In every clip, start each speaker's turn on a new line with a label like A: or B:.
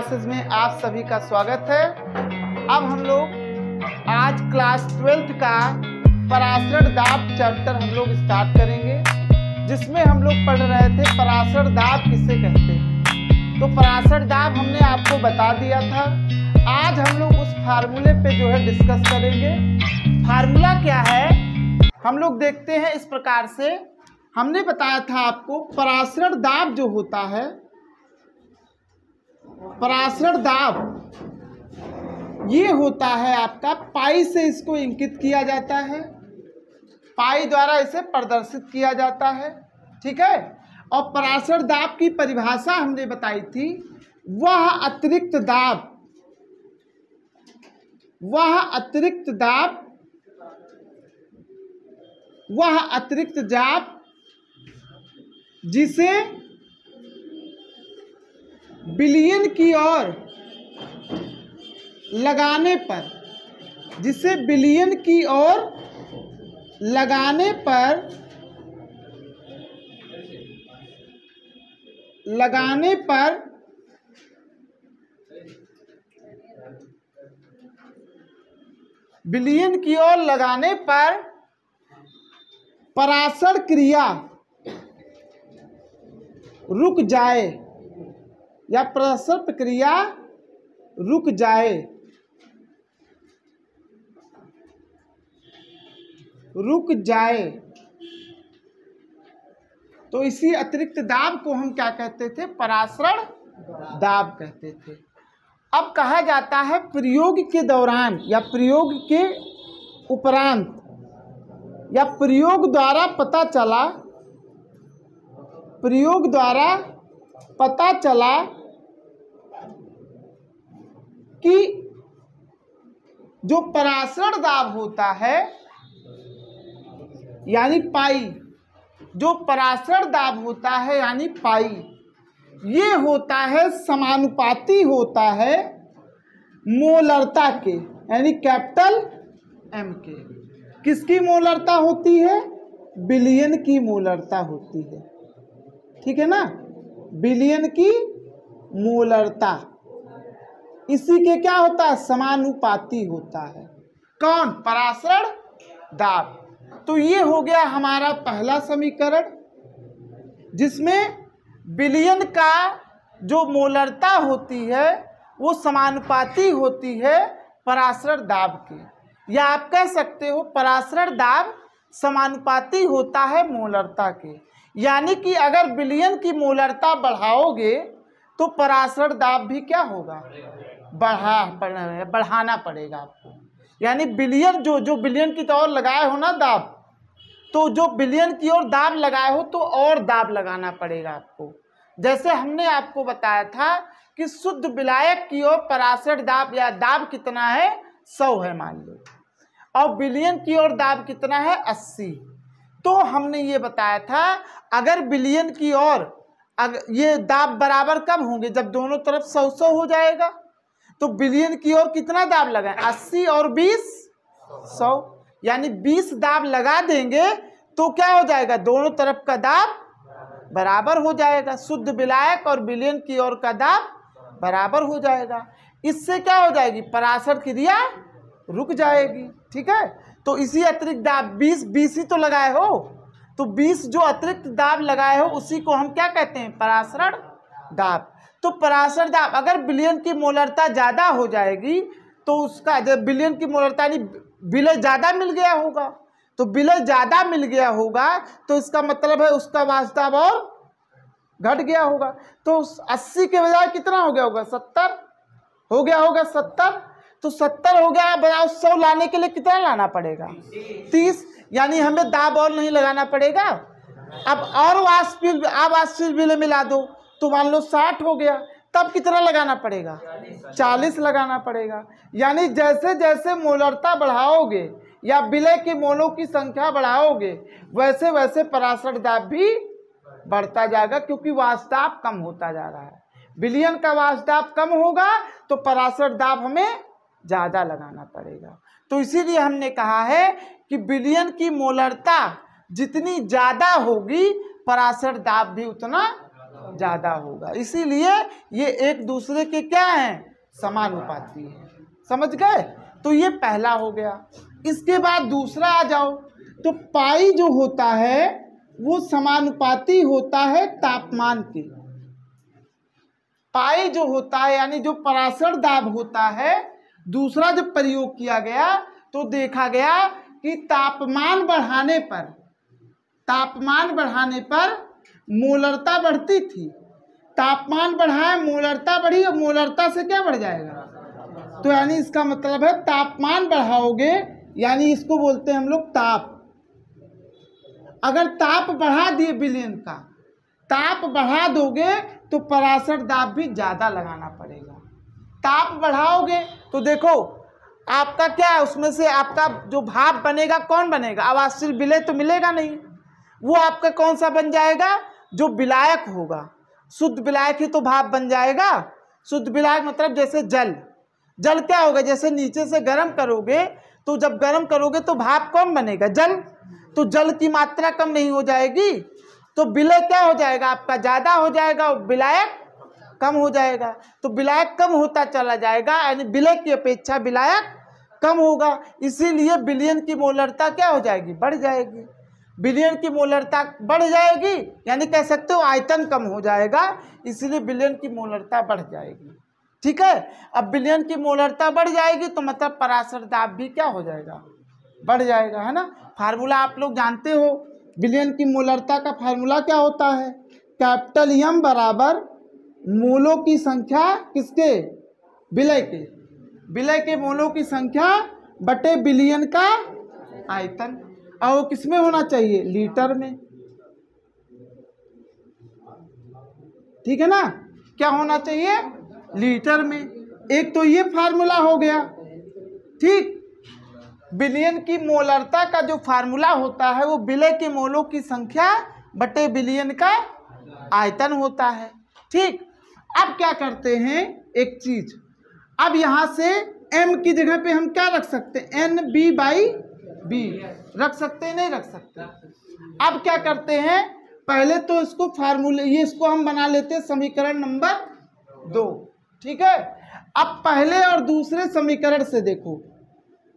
A: Classes में आप सभी का स्वागत है। अब हम लोग आज क्लास ट्वेल्थ का पराशर दाब चैप्टर हम लोग स्टार्ट करेंगे, जिसमें हम लोग पढ़ रहे थे पराशर दाब किसे कहते हैं। तो पराशर दाब हमने आपको बता दिया था। आज हम लोग उस फार्मूले पे जो है डिस्कस करेंगे। फार्मूला क्या है? हम लोग देखते हैं इस प्रकार से। हमने बताया था आपको पराशर दाब जो होता है पराशर दाब। ये होता है आपका पाई से इसको इंकित किया जाता है। पाई द्वारा इसे प्रदर्शित किया जाता है। ठीक है? और पराशर दाब की परिभाषा हमने बताई थी। वह अतिरिक्त दाब। वह अतिरिक्त दाब। वह अतिरिक्त जाप। जिसे बिलियन की ओर लगाने पर, जिसे बिलियन की ओर लगाने पर लगाने पर बिलियन की ओर लगाने पर पराशर क्रिया रुक जाए। या पराशर प्रक्रिया रुक जाए। रुक जाए। तो इसी अतिरिक्त दाब को हम क्या कहते थे? पराशरण दाब कहते थे। अब कहा जाता है प्रयोग के दौरान या प्रयोग के उपरांत या प्रयोग द्वारा पता चला, प्रयोग द्वारा पता चला कि जो पराशरण दाब होता है, यानी पाई, जो पराशरण दाब होता है, यानी पाई, ये होता है समानुपाती होता है मोलरता के, यानी कैपिटल एम के। किसकी मोलरता होती है? बिलियन की मोलरता होती है। ठीक है ना? बिलियन की मोलरता। इसी के क्या होता है? समानुपाती होता है। कौन? पराशरण? दाब। तो ये हो गया हमारा पहला समीकरण, जिसमें बिलियन का जो मोलरता होती है, वो समानुपाती होती है पराशरण दाब के। या आप कह सकते हो पराशरण दाब समानुपाती होता है मोलरता के। यानी कि अगर बिलियन की मोलरता बढ़ाओगे तो पराशरण दाब भी क्या होगा? बढ़ा बढ़ाना पड़ेगा आपको। यानी बिलियन जो जो बिलियन की ओर लगाए हो ना दाब तो जो बिलियन की ओर दाब लगाए हो तो और दाब लगाना पड़ेगा आपको। जैसे हमने आपको बताया था कि शुद्ध विलायक की ओर पराशर दाब या दाब कितना है? सौ है मान लो। और बिलियन की ओर दाब कितना है? अस्सी। तो हमने ये बताया था, अगर बिलियन की ओर अगर ये दाब बराबर कब होंगे? जब दोनों तरफ़ सौ सौ हो जाएगा। तो बिलियन की ओर कितना दाब लगाए? अस्सी और बीस? सौ। यानी बीस दाब लगा देंगे तो क्या हो जाएगा? दोनों तरफ़ का दाब बराबर हो जाएगा। शुद्ध विलायक और बिलियन की ओर का दाब बराबर हो जाएगा। इससे क्या हो जाएगी? पराशर क्रिया रुक जाएगी। ठीक है? तो इसी अतिरिक्त दाब बीस बीस ही तो लगाए हो। तो बीस जो अतिरिक्त दाब लगाए हो, उसी को हम क्या कहते हैं? पराशरण दाब। तो पराशर दाब अगर बिलियन की मोलरता ज़्यादा हो जाएगी तो उसका जब बिलियन की मोलरता यानी बिलय ज़्यादा मिल गया होगा। तो बिलय ज़्यादा मिल गया होगा तो इसका मतलब है उसका वास्तव और घट गया होगा। तो अस्सी के बजाय कितना हो गया होगा? सत्तर? हो गया होगा सत्तर? तो सत्तर हो गया बताओ सौ लाने के लिए कितना लाना पड़ेगा? तीस? यानी हमें दाब और नहीं लगाना पड़ेगा? अब और वाष्पिल आप वाष्पिल बिल मिला दो। तो मान लो साठ हो गया, तब कितना लगाना पड़ेगा? चालीस लगाना पड़ेगा। यानी जैसे जैसे मोलरता बढ़ाओगे या विलय के मोलों की संख्या बढ़ाओगे, वैसे वैसे पराशर दाब भी बढ़ता जाएगा, क्योंकि वास्ताव कम होता जा रहा है। बिलियन का वास्ताव कम होगा तो पराशर दाब हमें ज़्यादा लगाना पड़ेगा। तो इसीलिए हमने कहा है कि बिलियन की मोलरता जितनी ज़्यादा होगी, पराशर दाब भी उतना ज़्यादा होगा। इसीलिए ये एक दूसरे के क्या हैं? समानुपाती है। समझ गए? तो ये पहला हो गया। इसके बाद दूसरा आ जाओ। तो पाई जो होता है, वो समानुपाती होता है तापमान के। पाई जो होता है, यानी जो पराशर दाब होता है, दूसरा जब प्रयोग किया गया तो देखा गया कि तापमान बढ़ाने पर, तापमान बढ़ाने पर मोलरता बढ़ती थी। तापमान बढ़ाए, मोलरता बढ़ी और मोलरता से क्या बढ़ जाएगा? तो यानी इसका मतलब है तापमान बढ़ाओगे, यानी इसको बोलते हैं हम लोग ताप। अगर ताप बढ़ा दिए बिलियन का, ताप बढ़ा दोगे तो पराशर दाब भी ज़्यादा लगाना पड़ेगा। ताप बढ़ाओगे तो देखो, आपका क्या है, उसमें से आपका जो भाप बनेगा, कौन बनेगा? आवासीय विलय तो मिलेगा नहीं। वो आपका कौन सा बन जाएगा? जो विलायक होगा। शुद्ध विलायक ही तो भाप बन जाएगा। शुद्ध विलायक मतलब जैसे जल। जल क्या होगा? जैसे नीचे से गर्म करोगे तो जब गर्म करोगे तो भाप कम बनेगा। जल? तो जल की मात्रा कम नहीं हो जाएगी। तो विलय क्या हो जाएगा? आपका ज़्यादा हो जाएगा और विलायक कम हो जाएगा। तो विलायक कम होता चला जाएगा, यानी विलय की अपेक्षा विलायक कम होगा। इसीलिए बिलियन की मोलरता क्या हो जाएगी? बढ़ जाएगी। बिलियन की मोलरता बढ़ जाएगी, यानी कह सकते हो आयतन कम हो जाएगा, इसलिए बिलियन की मोलरता बढ़ जाएगी। ठीक है? अब बिलियन की मोलरता बढ़ जाएगी तो मतलब पराशर दाब भी क्या हो जाएगा? बढ़ जाएगा, है ना? फार्मूला आप लोग जानते हो, बिलियन की मोलरता का फार्मूला क्या होता है? कैपिटल यम बराबर मोलों की संख्या किसके? विलय के। विलय के मोलों की संख्या बटे बिलियन का आयतन। और वो किसमें होना चाहिए? लीटर में। ठीक है ना? क्या होना चाहिए? लीटर में। एक तो ये फार्मूला हो गया। ठीक? बिलियन की मोलरता का जो फार्मूला होता है, वो विलय के मोलों की संख्या बटे बिलियन का आयतन होता है। ठीक? अब क्या करते हैं? एक चीज़। अब यहाँ से m की जगह पे हम क्या रख सकते हैं? एन बी बाई बी रख सकते नहीं रख सकते। अब क्या करते हैं? पहले तो इसको फार्मूले, ये इसको हम बना लेते हैं समीकरण नंबर दो। ठीक है? अब पहले और दूसरे समीकरण से देखो।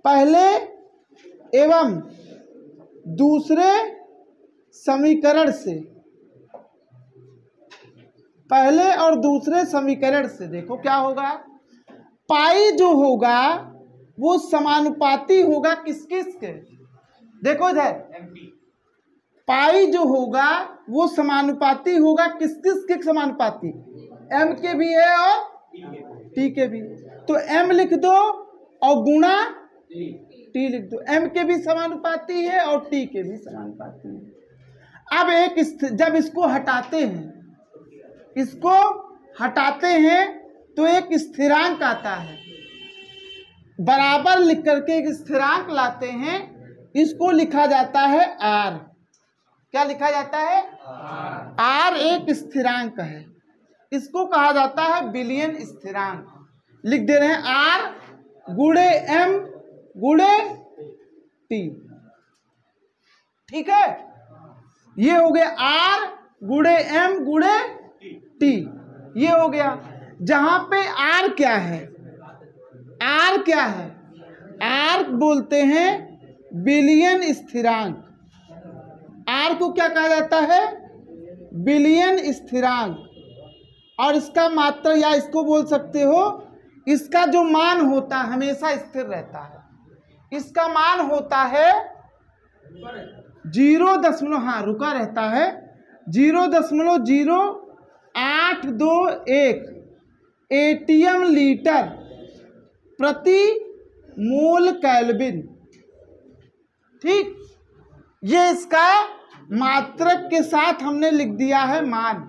A: पहले एवं दूसरे समीकरण से। पहले और दूसरे समीकरण से देखो क्या होगा? पाई जो होगा वो समानुपाती होगा किस किस के? देखो इधर। पाई जो होगा वो समानुपाती होगा किस किस के समानुपाती? एम के भी है और टी के भी। तो एम लिख दो और गुणा टी लिख दो। एम के भी समानुपाती है और टी के भी समानुपाती है। अब एक जब इसको हटाते हैं इसको हटाते हैं तो एक स्थिरांक आता है। बराबर लिख करके एक स्थिरांक लाते हैं, इसको लिखा जाता है आर क्या लिखा जाता है? आर एक स्थिरांक है। इसको कहा जाता है बिलियन स्थिरांक। लिख दे रहे हैं आर गुड़े एम गुड़े टी ठीक है? ये हो गया आर गुड़े एम गुड़े टी ये हो गया। जहाँ पे आर क्या है? आर क्या है? आर बोलते हैं बिलियन स्थिरांक। आर को क्या कहा जाता है? बिलियन स्थिरांक। और इसका मात्र या इसको बोल सकते हो, इसका जो मान होता है हमेशा स्थिर रहता है। इसका मान होता है ज़ीरो दशमलव हाँ रुका रहता है। ज़ीरो दशमलव ज़ीरो आठ दो एक एटीएम लीटर। प्रति मोल कैलविन। ठीक? ये इसका मात्रक के साथ हमने लिख दिया है मान।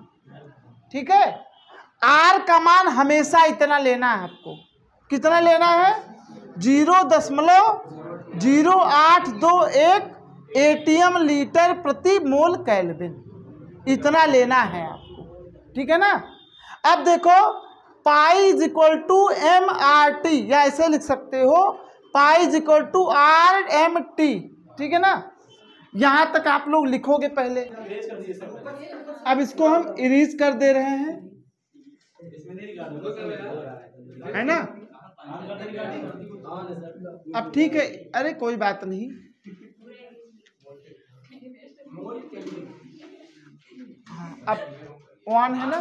A: ठीक है? आर का मान हमेशा इतना लेना है आपको। कितना लेना है? ज़ीरो दशमलव ज़ीरो आठ दो एक एटीएम लीटर प्रति मोल कैलविन। इतना लेना है आपको। ठीक है ना? अब देखो pi is equal to M R T या ऐसे लिख सकते हो pi is equal to R M T ठीक है ना? यहाँ तक आप लोग लिखोगे पहले। अब इसको हम इरीज कर दे रहे हैं। है ना? अब ठीक है। अरे, कोई बात नहीं। अब वन है ना?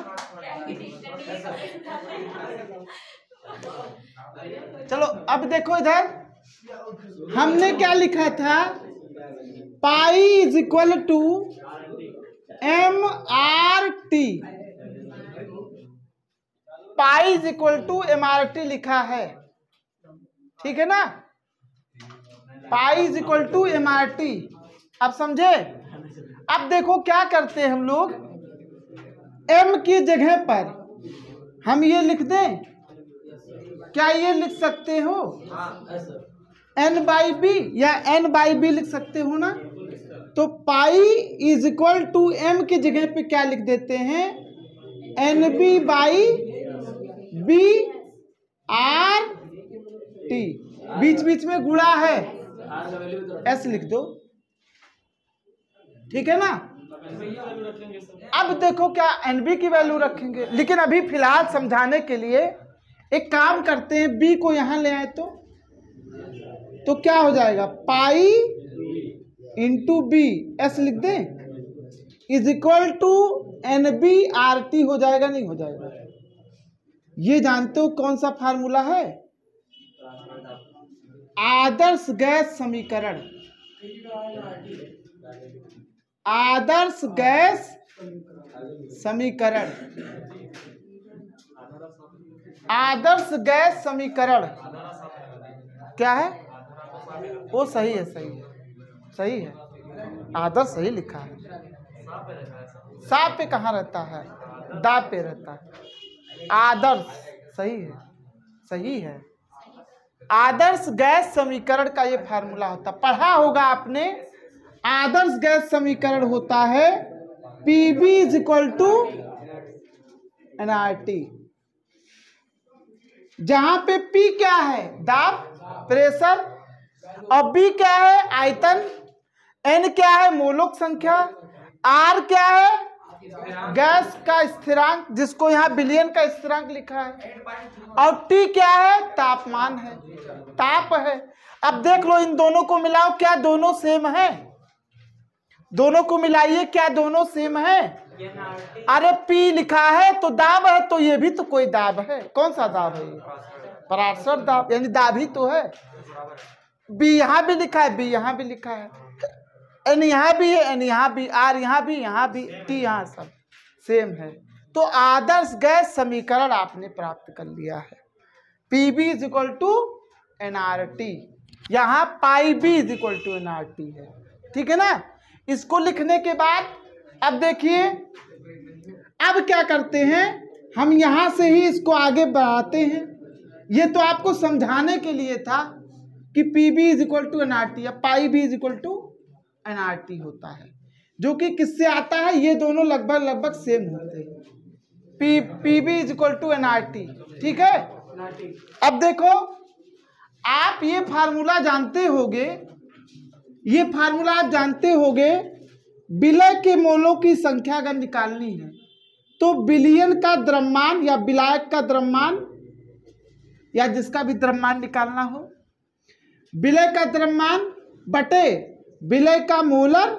A: चलो, अब देखो इधर। हमने क्या लिखा था? Pi is equal to M R T pi is equal to M R T लिखा है। ठीक है ना? Pi is equal to M R T अब समझे? अब देखो क्या करते हैं हम लोग? एम की जगह पर हम ये लिख दें? क्या ये लिख सकते हो? एन बाई बी या एन बाई बी लिख सकते हो ना? तो pi is equal to M की जगह पे क्या लिख देते हैं? N B by B R T बीच बीच में गुड़ा है। एस लिख दो। ठीक है ना? अब देखो क्या एनबी की वैल्यू रखेंगे। लेकिन अभी फ़िलहाल समझाने के लिए एक काम करते हैं बी को यहाँ ले आए तो। तो क्या हो जाएगा? पाई इंटू बी एस लिख दें? Is equal to N B R T हो जाएगा नहीं हो जाएगा? ये जानते हो कौन सा फार्मूला है? आदर्श गैस समीकरण। आदर्श गैस समीकरण। आदर्श गैस समीकरण। क्या है? वो सही है सही है सही है। आदर्श सही लिखा है। सा पे कहाँ रहता है? दा पे रहता है। आदर्श सही है सही है। आदर्श गैस समीकरण का ये फार्मूला होता पढ़ा होगा आपने आदर्श गैस समीकरण होता है P B is equal to N R T जहाँ पे पी क्या है? दाब, प्रेशर। और बी क्या है? आयतन। एन क्या है? मोलोक संख्या। आर क्या है? गैस का स्थिरांक, जिसको यहाँ बिलियन का स्थिरांक लिखा है। और टी क्या है? तापमान है। ताप है। अब देख लो, इन दोनों को मिलाओ, क्या दोनों सेम है? दोनों को मिलाइए, क्या दोनों सेम है? अरे पी लिखा है तो दाब है तो ये भी तो कोई दाब है। कौन सा दाब है? ये पराशर दाब, यानी दाब ही तो है। बी यहाँ भी लिखा है बी यहाँ भी लिखा है। एन यहाँ भी है एन यहाँ भी आर यहाँ भी यहाँ भी टी यहाँ सब सेम है। तो आदर्श गैस समीकरण आपने प्राप्त कर लिया है। P B is equal to N R T यहाँ pi B is equal to N R T है। ठीक है ना? इसको लिखने के बाद अब देखिए अब क्या करते हैं? हम यहाँ से ही इसको आगे बढ़ाते हैं। ये तो आपको समझाने के लिए था कि P B is equal to N R T या pi B is equal to N R T होता है जो कि किससे आता है? ये दोनों लगभग लगभग सेम होते हैं। P P B is equal to N R T ठीक है? अब देखो आप ये फार्मूला जानते होगे ये फार्मूला आप जानते होगे, विलय के मोलों की संख्या अगर निकालनी है तो बिलियन का द्रव्यमान या विलायक का द्रव्यमान, या जिसका भी द्रव्यमान निकालना हो, विलय का द्रव्यमान बटे विलय का मोलर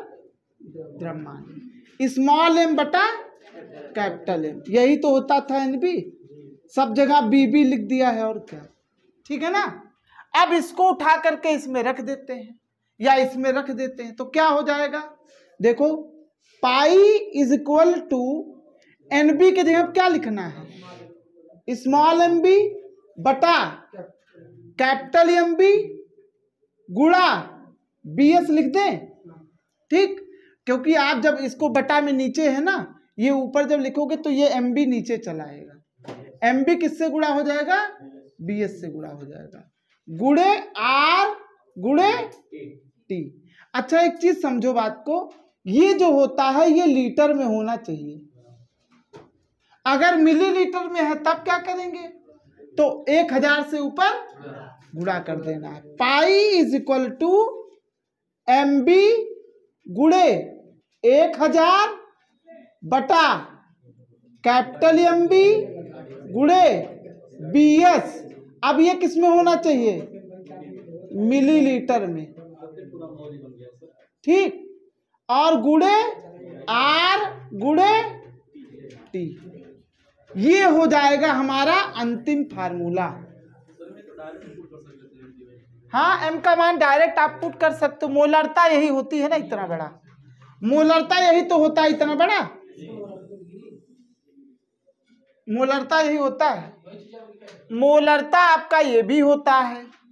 A: द्रव्यमान। स्मॉल एम बटा कैपिटल एम यही तो होता था एनबी सब जगह बी बी लिख दिया है और क्या। ठीक है ना? अब इसको उठा करके इसमें रख देते हैं। या इसमें रख देते हैं तो क्या हो जाएगा? देखो, pi is equal to N B के जगह क्या लिखना है? स्मॉल एम बी बटा कैपिटल एम बी गुड़ा बी एस लिख दें। ठीक? क्योंकि आप जब इसको बटा में नीचे है ना, ये ऊपर जब लिखोगे तो ये एम बी नीचे चला आएगा। एम बी किससे गुड़ा हो जाएगा? बी एस से गुड़ा हो जाएगा। गुड़े आर गुड़े टी अच्छा एक चीज़ समझो बात को, ये जो होता है, ये लीटर में होना चाहिए। अगर मिलीलीटर में है, तब क्या करेंगे? तो एक हज़ार से ऊपर गुणा कर देना है। Pi is equal to M B गुड़े एक हज़ार बटा कैपिटल एम बी गुड़े बी एस अब ये किसमें होना चाहिए? मिलीलीटर में। ठीक। और गुड़े आर गुड़े टी। ये हो जाएगा हमारा अंतिम फार्मूला। हाँ एम का मान डायरेक्ट आप पुट कर सकते हो। मोलरता यही होती है ना इतना बड़ा। मोलरता यही तो होता है इतना बड़ा। मोलरता यही होता है। मोलरता आपका ये भी होता है।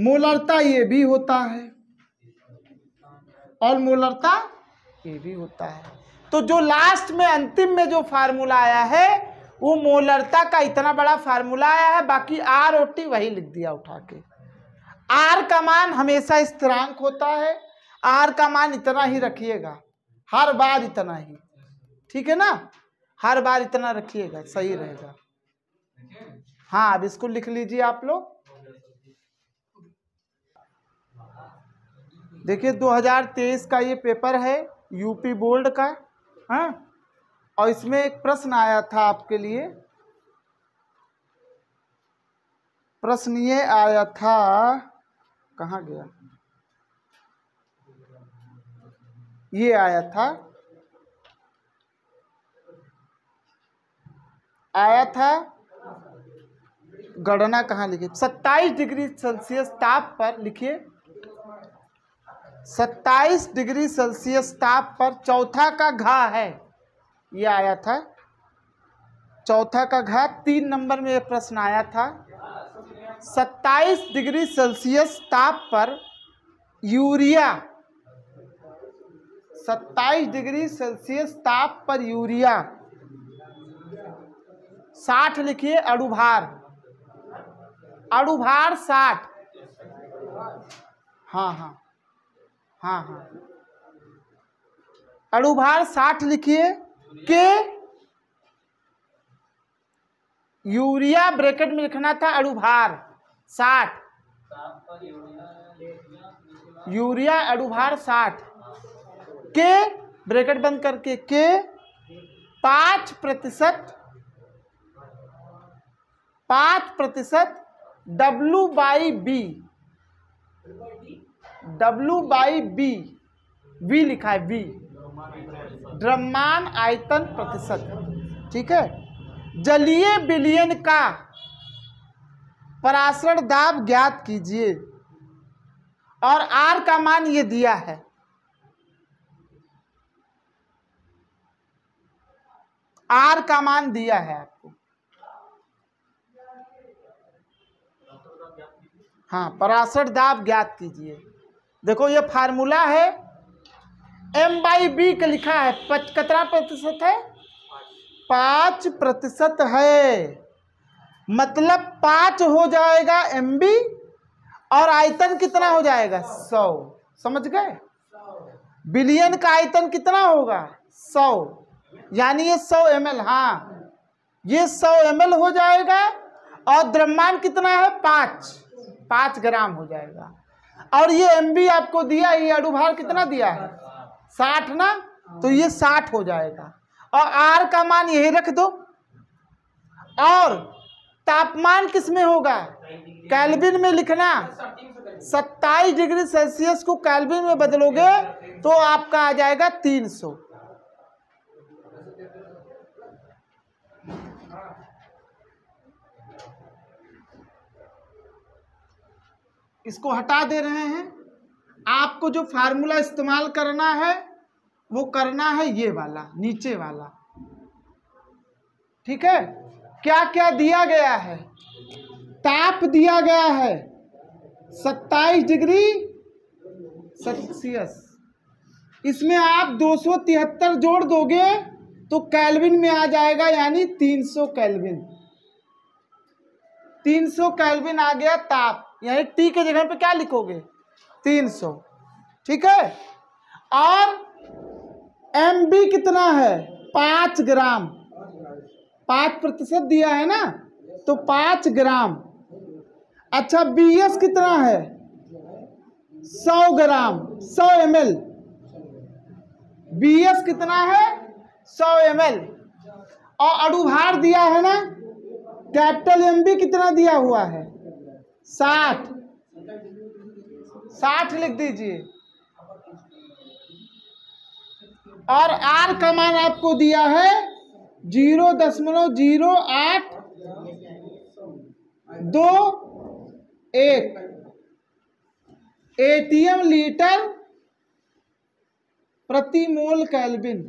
A: मोलरता ये भी होता है। और मोलरता ये भी होता है। तो जो लास्ट में, अंतिम में जो फार्मूला आया है, वो मोलरता का इतना बड़ा फार्मूला आया है, बाकी आर और टी वही लिख दिया उठा के। आर का मान हमेशा स्थिरांक होता है। आर का मान इतना ही रखिएगा। हर बार इतना ही। ठीक है ना? हर बार इतना रखिएगा, सही रहेगा। हाँ अब इसको लिख लीजिए आप लोग। देखिए 2023 का ये पेपर है, यूपी बोर्ड का हाँ? और इसमें एक प्रश्न आया था आपके लिए। प्रश्न ये आया था, कहाँ गया? ये आया था आया था, गणना कहाँ लिखिए 27 डिग्री सेल्सियस ताप पर, लिखिए। 27 डिग्री सेल्सियस ताप पर चौथा का घा है। ये आया था। चौथा का घा, तीन नंबर में ये प्रश्न आया था। 27 डिग्री सेल्सियस ताप पर यूरिया 27 डिग्री सेल्सियस ताप पर यूरिया। 60 लिखिए, अड़ुभार। अड़ुभार 60 हाँ हाँ। हाँ हाँ। अड़ुभार साठ लिखिए, के यूरिया ब्रैकेट में लिखना था अड़ुभार, साठ। यूरिया अड़ुभार साठ। के ब्रैकेट बंद करके, के पाँच प्रतिशत पाँच प्रतिशत W by B W by B V लिखा है वी द्रव्यमान आयतन प्रतिशत। ठीक है? जलीय विलयन का परासरण दाब ज्ञात कीजिए। और आर का मान ये दिया है। आर का मान दिया है आपको। हाँ परासर दाब ज्ञात कीजिए। देखो ये फार्मूला है एम बाई बी का लिखा है। पच, कितना प्रतिशत है? पाँच प्रतिशत है। मतलब पाँच हो जाएगा एम बी और आयतन कितना हो जाएगा? सौ। समझ गए? बिलियन का आयतन कितना होगा? सौ। यानी ये सौ एम एल हाँ। ये सौ एम एल हो जाएगा और द्रव्यमान कितना है? पाँच। पाँच ग्राम हो जाएगा। और ये एम बी आपको दिया ये अड़ुभार कितना दिया? है साठ ना? तो ये साठ हो जाएगा। और आर का मान यही रख दो। और तापमान किसमें होगा? कैलबिन में लिखना। सत्ताईस डिग्री सेल्सियस को कैलबिन में बदलोगे तो आपका आ जाएगा तीन सौ। इसको हटा दे रहे हैं। आपको जो फार्मूला इस्तेमाल करना है, वो करना है ये वाला, नीचे वाला। ठीक है? क्या क्या दिया गया है? ताप दिया गया है। सत्ताईस डिग्री सेल्सियस। इसमें आप दो सौ तिहत्तर जोड़ दोगे तो कैल्विन में आ जाएगा, यानी तीन सौ कैलविन। तीन सौ कैल्विन आ गया ताप। यानी टी के जगह पे क्या लिखोगे? तीन सौ। ठीक है? और एम बी कितना है? पाँच ग्राम। पाँच प्रतिशत दिया है ना? तो पाँच ग्राम। अच्छा बी एस कितना है? सौ ग्राम। सौ एम एल बी एस कितना है? सौ एम एल और अड़ुभार दिया है ना? कैपिटल एम बी कितना दिया हुआ है? साठ। साठ लिख दीजिए। और आर का मान आपको दिया है ज़ीरो दशमलव ज़ीरो आठ दो एक। एटीएम लीटर प्रति मोल कैल्विन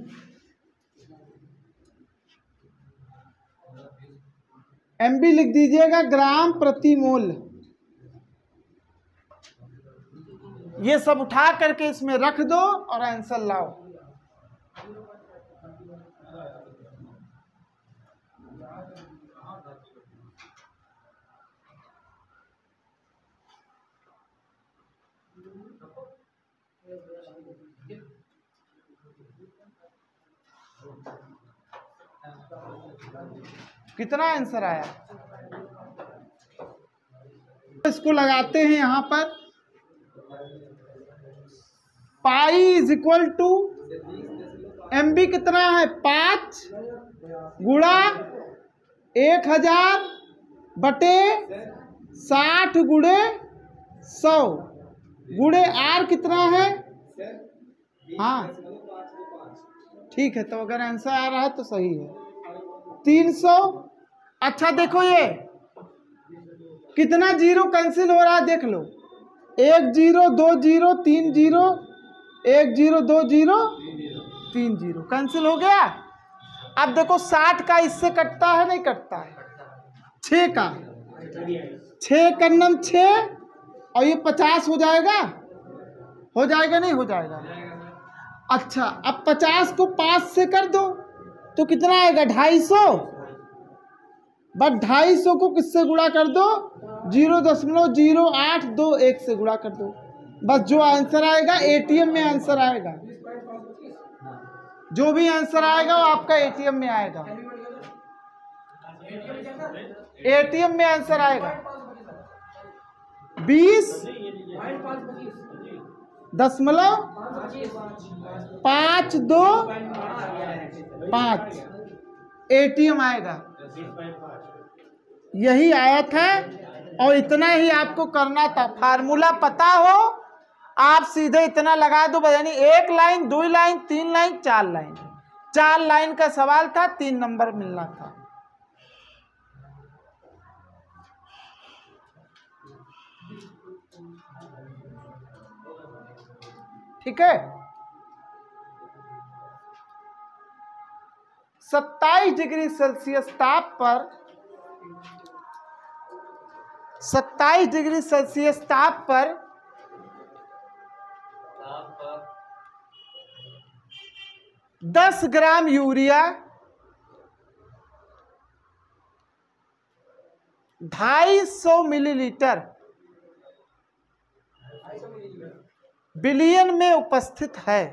A: एमबी लिख दीजिएगा, ग्राम प्रति मोल। ये सब उठा करके इसमें रख दो और आंसर लाओ। कितना आंसर आया? इसको लगाते हैं यहाँ पर। Pi is equal to M B कितना है? पाँच गुड़ा एक हज़ार बटे साठ गुड़े सौ। गुड़े आर कितना है? हाँ। ठीक है तो अगर आंसर आ रहा है तो सही है। तीन सौ। अच्छा देखो ये। कितना ज़ीरो कैंसिल हो रहा है, देख लो। एक ज़ीरो, दो ज़ीरो, तीन ज़ीरो एक ज़ीरो, दो ज़ीरो? तीन ज़ीरो। कैंसिल हो गया? अब देखो, साठ का इससे कटता है, नहीं कटता है? छ का। छ कन्नम छ और ये पचास हो जाएगा? हो जाएगा, नहीं हो जाएगा? अच्छा अब पचास को पाँच से कर दो तो कितना आएगा? ढाई सौ? बट ढाई सौ को किससे गुणा कर दो? ज़ीरो दशमलव ज़ीरो आठ दो एक से गुणा कर दो। बस जो आंसर आएगा एटीएम में आंसर आएगा। जो भी आंसर आएगा, वो आपका एटीएम में आएगा। एटीएम में आंसर आएगा। बीस दशमलव पाँच दो पाँच। एटीएम आएगा। यही आया था और इतना ही आपको करना था। फार्मूला पता हो आप सीधे इतना लगा दो यानी एक लाइन, दो लाइन, तीन लाइन, चार लाइन। चार लाइन का सवाल था, तीन नंबर मिलना था। ठीक है? सत्ताईस डिग्री सेल्सियस ताप पर, सत्ताईस डिग्री सेल्सियस ताप पर दस ग्राम यूरिया, ढाई सौ मिलीलीटर बिलियन में उपस्थित है।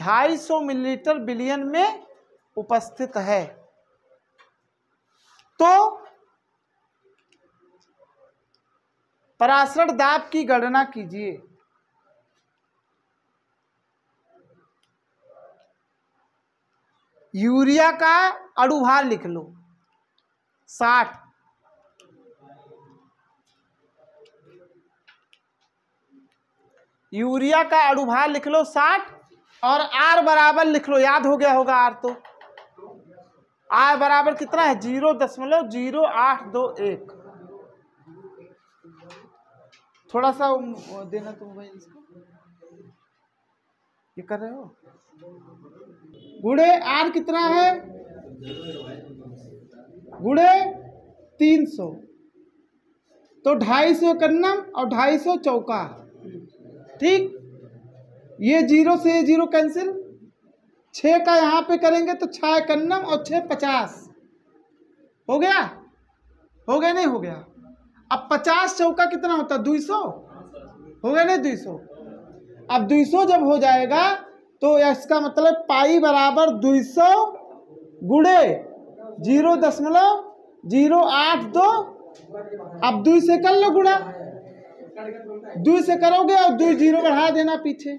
A: ढाई सौ मिलीलीटर बिलियन में उपस्थित है। तो परासरण दाब की गणना कीजिए। यूरिया का अड़ुभार लिख लो। साठ। यूरिया का अड़ुभार लिख लो साठ और आर बराबर लिख लो। याद हो गया होगा आर तो। आर बराबर कितना है? ज़ीरो दशमलव ज़ीरो आठ दो एक। थोड़ा सा देना तो मोबाइल इसको। ये कर रहे हो? गुड़े, आर कितना है? गुड़े, तीन सौ। तो ढाई सौ कन्नम और ढाई सौ चौका। ठीक? ये ज़ीरो से ज़ीरो कैंसिल। छः का यहाँ पे करेंगे तो छः कन्नम और छः पचास। हो गया? हो गया नहीं हो गया? अब पचास चौका कितना होता? है दो सौ? हो गया नहीं दुई सौ? अब दुई सौ जब हो जाएगा तो इसका मतलब पाई बराबर दुई सौ गुड़े ज़ीरो दशमलव ज़ीरो आठ दो। अब दुई से कर लो गुड़ा। दो से करोगे और दो ज़ीरो बढ़ा देना पीछे।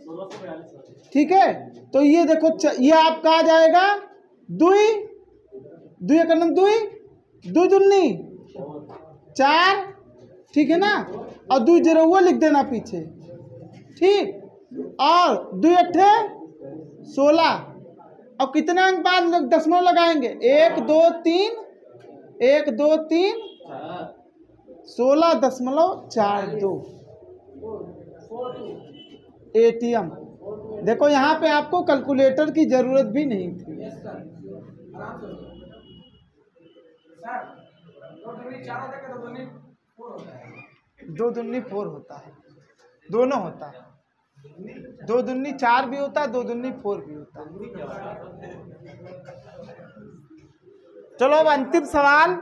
A: ठीक है? तो ये देखो ये आपका आ जाएगा? दुई एक नंबर दुई दो दुन्नी, चार, ठीक है ना? और दो ज़ीरो वो लिख देना पीछे। ठीक? और दो अट्ठे सोलह। और कितने अंक बाद दशमलव लगाएँगे? एक, दो, तीन, एक, दो, तीन सोलह दशमलव चार दो। एटीएम देखो यहाँ पे आपको कैलकुलेटर की ज़रूरत भी नहीं थी। दो दुन्नी फोर होता है? दोनों होता है। दो दुन्नी चार भी होता है दो दुन्नी फोर भी होता है। चलो अब अंतिम सवाल।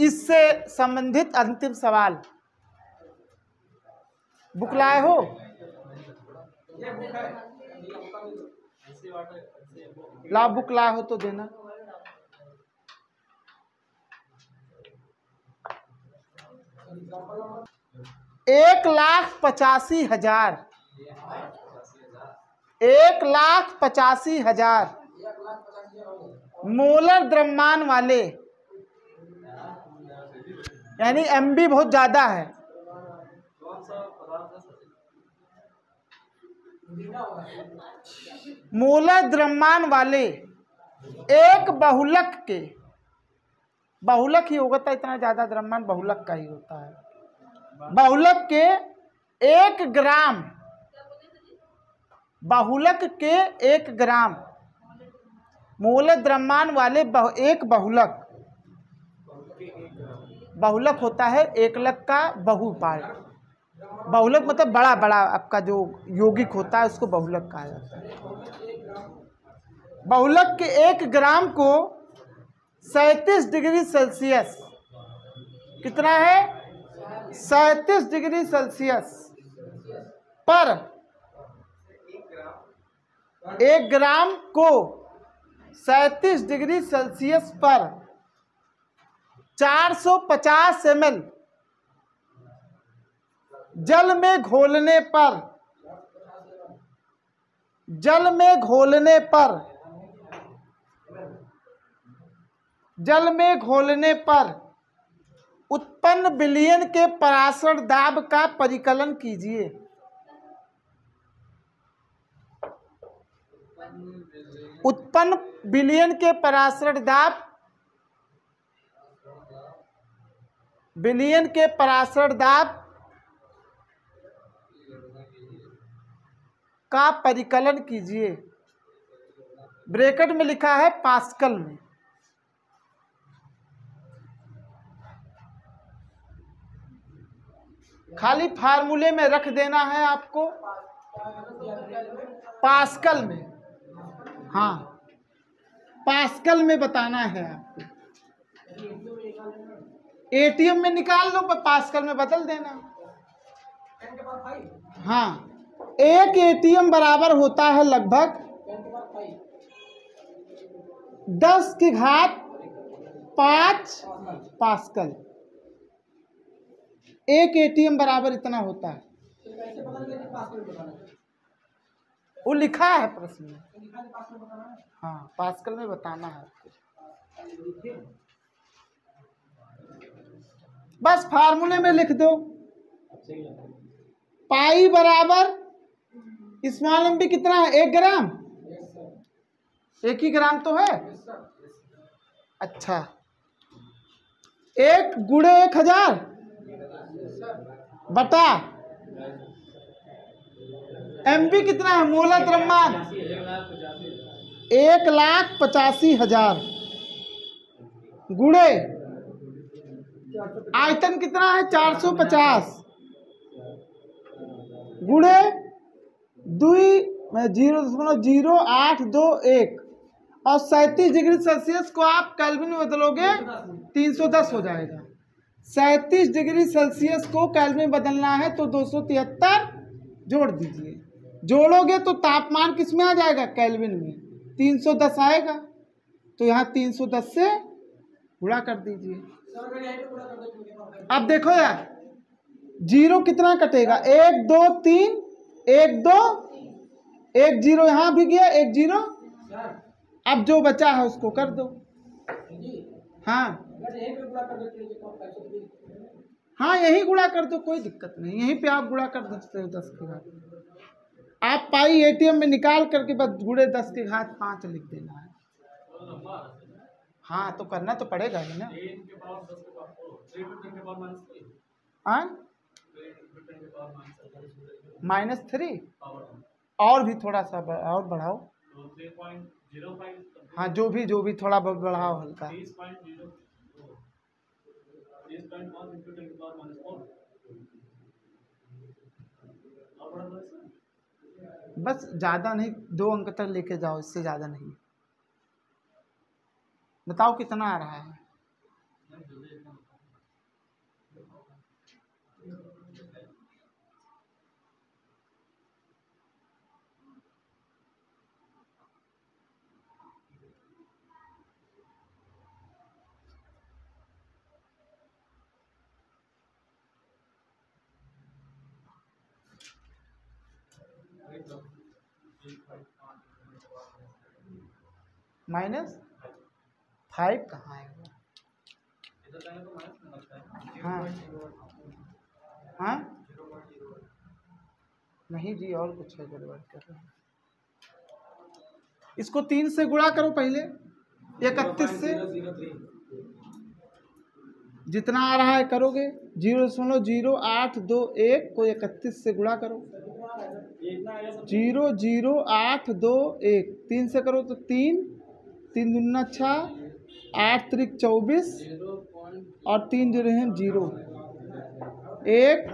A: इससे संबंधित अंतिम सवाल। बुक लाए हो? ला बुक लाए हो तो देना। एक लाख पचासी हज़ार। एक लाख पचासी हज़ार। मोलर द्रव्यमान वाले यानी एमबी बहुत ज़्यादा है। मोलर द्रव्यमान वाले एक बहुलक के बहुलक ही होगा तो इतना ज़्यादा द्रव्यमान बहुलक का ही होता है। बहुलक के एक ग्राम बहुलक के एक ग्राम मूल द्रव्यमान वाले बहु, एक बहुलक। बहुलक होता है एकलक का बहु पार्ट बहुलक मतलब बड़ा बड़ा, आपका जो यौगिक होता है, उसको बहुलक कहा जाता है। बहुलक के एक ग्राम को सैंतीस डिग्री सेल्सियस, कितना है? सैंतीस डिग्री सेल्सियस पर एक ग्राम को सैंतीस डिग्री सेल्सियस पर 450 एम जल में घोलने पर, जल में घोलने पर, जल में घोलने पर उत्पन्न विलयन के पराशर दाब का परिकलन कीजिए। उत्पन्न विलयन के पराशर दाब विलयन के पराशर दाब का परिकलन कीजिए। ब्रेकेट में लिखा है पास्कल में। खाली फार्मूले में रख देना है आपको। पास्कल में। हाँ पास्कल में बताना है आपको। एटीएम में निकाल लो पास्कल में बदल देना। हाँ एक एटीएम बराबर होता है लगभग दस की घात पाँच पास्कल। एक एटीएम बराबर इतना होता है। वो लिखा है प्रश्न में। हाँ पास्कल में बताना है। आपको बस फार्मूले में लिख दो। पाई बराबर स्मॉल एम कितना है? एक ग्राम? एक ही ग्राम तो है? अच्छा। एक गुड़े एक हज़ार? बटा। एमपी कितना है? मोला द्रव्यमान एक लाख पचासी हज़ार। गुड़े। आयतन कितना है? चार सौ पचास। गुड़े दुई ज़ीरो दशमलव ज़ीरो आठ दो एक। और सैंतीस डिग्री सेल्सियस को आप कैलविन में बदलोगे, तीन सौ दस हो जाएगा। सैंतीस डिग्री सेल्सियस को कैलविन बदलना है तो दो सौ तिहत्तर जोड़ दीजिए। जोड़ोगे तो तापमान किसमें आ जाएगा? कैलविन में। 310 आएगा। तो यहाँ 310 से गुणा कर दीजिए। अब देखो यार, ज़ीरो कितना कटेगा? एक, दो, तीन, एक, दो, एक ज़ीरो यहाँ भी गया, एक ज़ीरो। अब जो बचा है उसको कर दो। हाँ। हाँ यही गुड़ा कर दो, कोई दिक्कत नहीं, यहीं पे आप गुड़ा कर सकते हो दस के घात आप पाई एटीएम में निकाल करके बस गुड़े दस के घात पाँच लिख देना है। हाँ तो करना तो पड़ेगा ही ना। हाँ? माइनस थ्री और भी थोड़ा सा और बढ़ाओ। हाँ जो भी जो भी थोड़ा बहुत बढ़ाओ हल्का। बस ज़्यादा नहीं दो अंक तक लेके जाओ इससे ज़्यादा नहीं। बताओ कितना आ रहा है? माइनस? फाइव कहाँ है हाँ। हाँ। नहीं जी और कुछ है गड़बड़ कर रहे हैं। इसको तीन से गुणा करो पहले। इकतीस से। जितना आ रहा है करोगे। ज़ीरो दशमलव ज़ीरो आठ दो एक को इकतीस से गुणा करो। ज़ीरो ज़ीरो आठ दो एक। तीन से करो तो तीन। तीन दुना छः। आठ त्रिक चौबीस और तीन ज़ीरो हैं ज़ीरो। एक,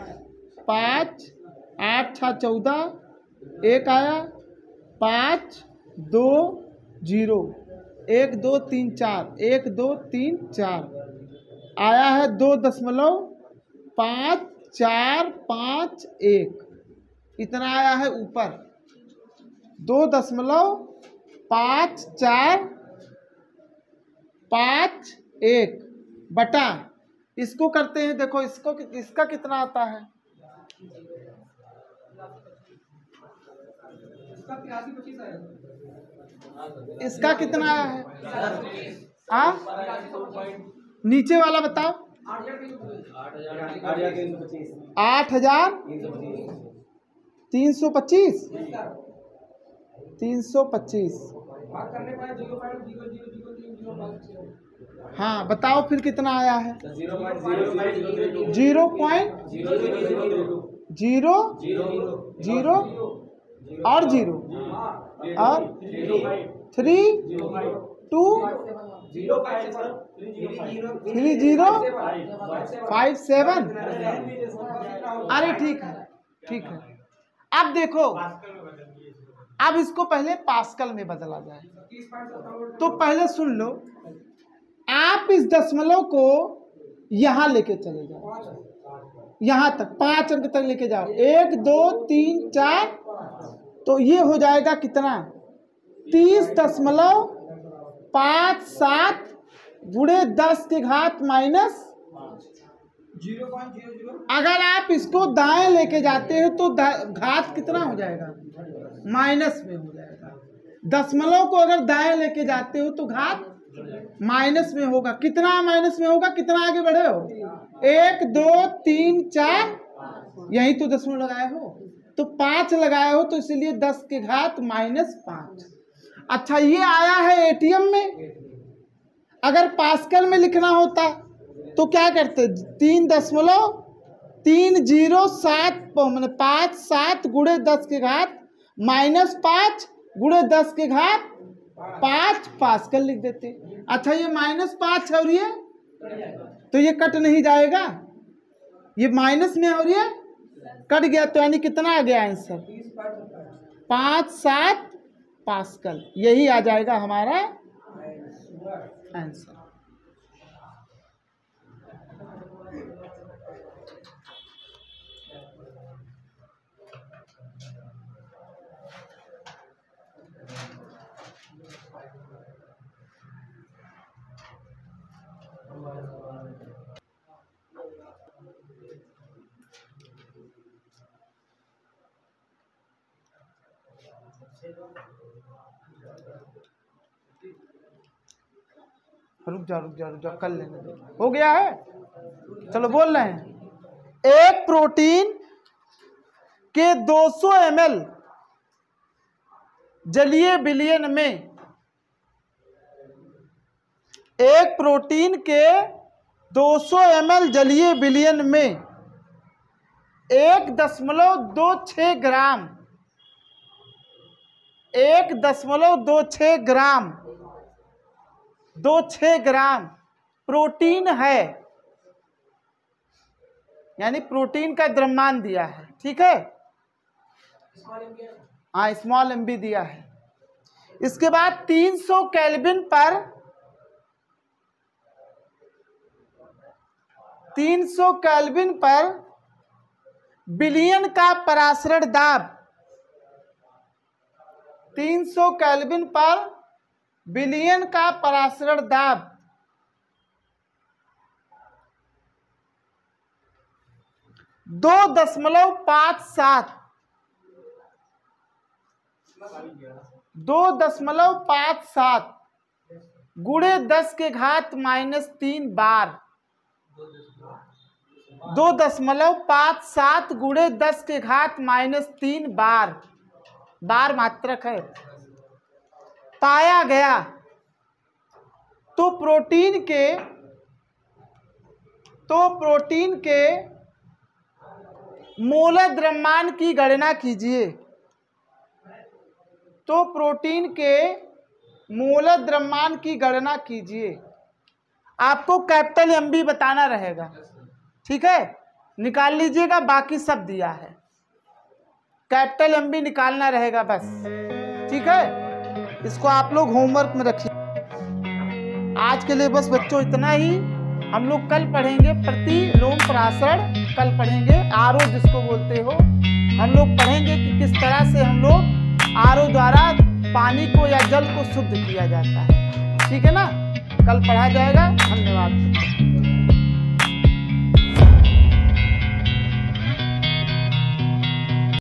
A: पाँच, आठ, छः, चौदह, एक आया, पाँच, दो, ज़ीरो। एक, दो, तीन, चार। एक, दो, तीन, चार। आया है दो दशमलव पाँच, चार, पाँच, एक। इतना आया है ऊपर। दो दशमलव पाँच, चार पाँच, एक, बटा। इसको करते हैं, देखो, इसको इसका कितना आता है? इसका कितना आया है? हाँ? नीचे वाला बताओ। आठ हज़ार तीन सौ पच्चीस। तीन सौ पच्चीस। हाँ बताओ फिर कितना आया है? ज़ीरो पॉइंट ज़ीरो ज़ीरो और ज़ीरो। और three two three zero five seven. अरे ठीक है ठीक है। अब देखो अब इसको पहले पास्कल में बदला जाए। तो पहले सुन लो आप इस दशमलव को यहाँ लेके चले जाओ। यहाँ तक पाँच अंक तक लेके जाओ। एक दो तीन चार। तो ये हो जाएगा कितना? तीस दशमलव पाँच सात गुड़े दस के घात माइनस अगर आप इसको दाएँ लेके जाते हो तो घात कितना हो जाएगा? माइनस में हो जाएगा। दशमलव को अगर दाएँ लेके जाते हो तो घात माइनस में होगा। कितना माइनस में होगा, कितना आगे बढ़े हो? एक, दो, तीन, चार। यही तो दशमलव लगाए हो। तो पाँच लगाए हो तो इसीलिए दस के घात माइनस पाँच। अच्छा ये आया है एटीएम में। अगर पास्कल में लिखना होता तो क्या करते? तीन दशमलव, तीन ज़ीरो सात, मैंने पाँच सात गुड़े दस के घात माइनस पाँच गुड़े दस के घात पाँच, पास्कल लिख देते अच्छा ये माइनस पाँच है और ये? तो ये कट नहीं जाएगा? ये माइनस में और ये कट गया तो यानी कितना आ गया आंसर? पाँच, सात, पास्कल। यही आ जाएगा हमारा आंसर। रुक जा रुक जा रुक जा, कर लेने। दो हो गया है? चलो बोल रहे हैं। एक प्रोटीन के 200 ml जलीय विलयन में। एक प्रोटीन के 200 ml जलीय विलयन में। एक दशमलव दो छ ग्राम। एक दशमलव दो छ ग्राम। दो छ ग्राम प्रोटीन है। यानी प्रोटीन का द्रव्यमान दिया है, ठीक है? हाँ स्मॉल एम दिया है। इसके बाद 300 केल्विन पर 300 केल्विन पर बिलियन का परासरण दाब। 300 केल्विन पर बिलियन का परासरण दाब। दो दशमलव पाँच सात। दो दशमलव पाँच सात। गुड़े दस के घात माइनस तीन बार। दो दशमलव पाँच सात गुड़े दस के घात माइनस तीन बार। बार मात्रक है। पाया गया। तो प्रोटीन के तो प्रोटीन के मोलर द्रव्यमान की गणना कीजिए। तो प्रोटीन के मोलर द्रव्यमान की गणना कीजिए। आपको कैपिटल एम बी बताना रहेगा। ठीक है? निकाल लीजिएगा बाकी सब दिया है। कैपिटल एम बी निकालना रहेगा बस। ठीक है? इसको आप लोग होमवर्क में रखिए। आज के लिए बस बच्चों इतना ही। हम लोग कल पढ़ेंगे प्रतिलोम परासरण कल पढ़ेंगे आरओ जिसको बोलते हो। हम लोग पढ़ेंगे कि किस तरह से हम लोग आरओ द्वारा पानी को या जल को शुद्ध किया जाता है। ठीक है ना? कल पढ़ा जाएगा। धन्यवाद।